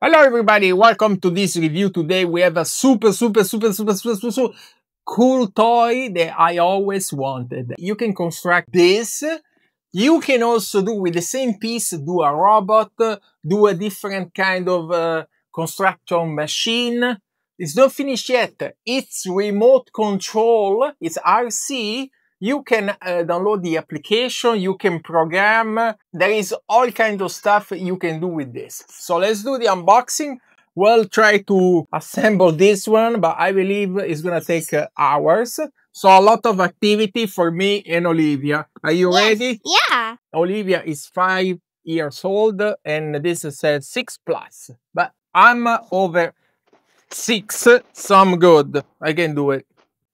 Hello everybody, welcome to this review. Today we have a super, super, super, super, super, super, super cool toy that I always wanted. You can construct this. You can also do with the same piece, do a robot, do a different kind of uh, construction machine. It's not finished yet. It's remote control. It's RC you can uh, download the application, you can program. There is all kind of stuff you can do with this. So let's do the unboxing. We'll try to assemble this one, but I believe it's gonna take uh, hours. So a lot of activity for me and Olivia. Are you yes. ready? Yeah. Olivia is five years old and this says six plus, but I'm over six, so I'm good. I can do it.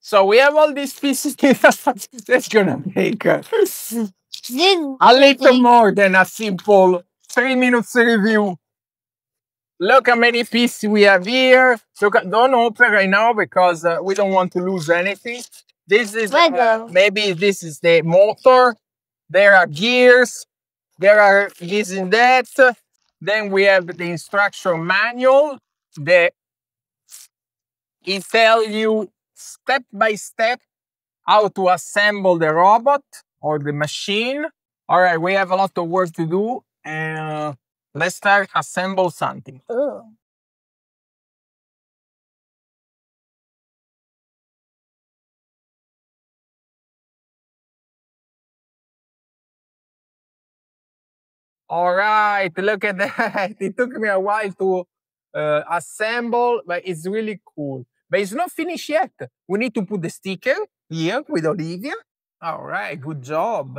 So we have all these pieces. That's gonna take uh, a little more than a simple three minutes review. Look how many pieces we have here. So don't open right now because uh, we don't want to lose anything. This is uh, maybe this is the motor. There are gears. There are this and that. Then we have the instruction manual that it tells you step by step how to assemble the robot or the machine. All right, we have a lot of work to do and uh, let's start assemble something. Ugh. All right, look at that. It took me a while to uh, assemble, but it's really cool. But it's not finished yet. We need to put the sticker here with Olivia. All right, good job.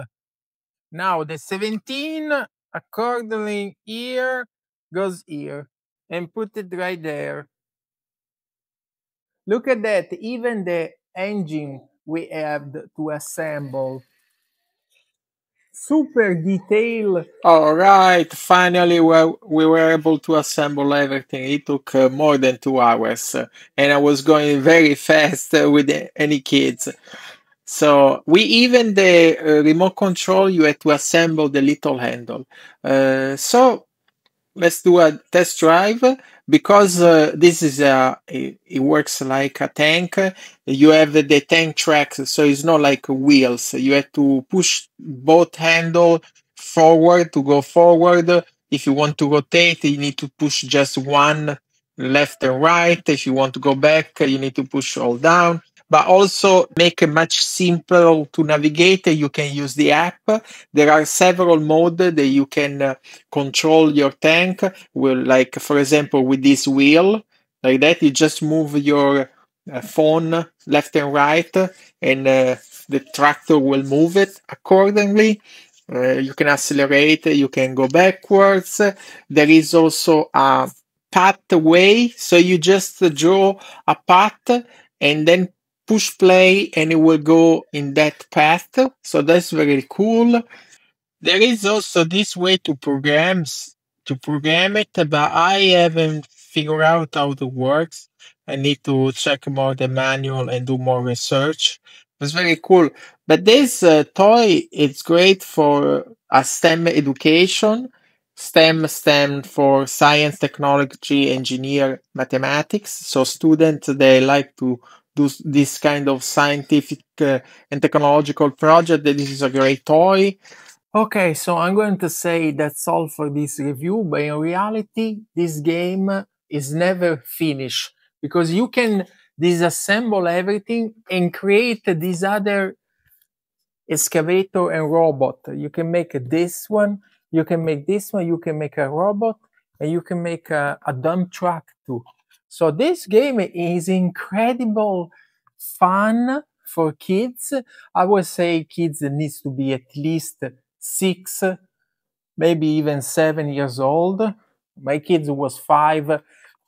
Now the 17 accordingly here goes here and put it right there. Look at that, even the engine we have to assemble super detailed. All right, finally we, we were able to assemble everything. It took uh, more than two hours, uh, and I was going very fast uh, with any kids. So we even the uh, remote control, you had to assemble the little handle. Uh, so let's do a test drive because uh, this is a it, it, works like a tank. You have the tank tracks so it's not like wheels. You have to push both handle forward to go forward. If you want to rotate you need to push just one left and right. If you want to go back you need to push all down but also make it much simpler to navigate. You can use the app. There are several modes that you can uh, control your tank. Well, like for example, with this wheel, like that, you just move your uh, phone left and right, and uh, the tractor will move it accordingly. Uh, you can accelerate, you can go backwards. There is also a pathway, so you just draw a path and then push play and it will go in that path. So that's very cool. There is also this way to program to program it, but I haven't figured out how it works. I need to check more the manual and do more research. It's very cool. But this uh, toy, it's great for a STEM education. STEM stand for science, technology, engineer, mathematics. So students, they like to do this kind of scientific uh, and technological project that this is a great toy. Okay, so I'm going to say that's all for this review, but in reality, this game is never finished because you can disassemble everything and create this other excavator and robot. You can make this one, you can make this one, you can make a robot, and you can make a, a dump truck too. So this game is incredible fun for kids. I would say kids needs to be at least six, maybe even seven years old. My kids was five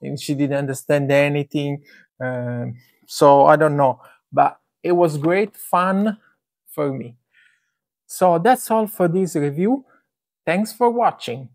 and she didn't understand anything. Uh, so I don't know, but it was great fun for me. So that's all for this review. Thanks for watching.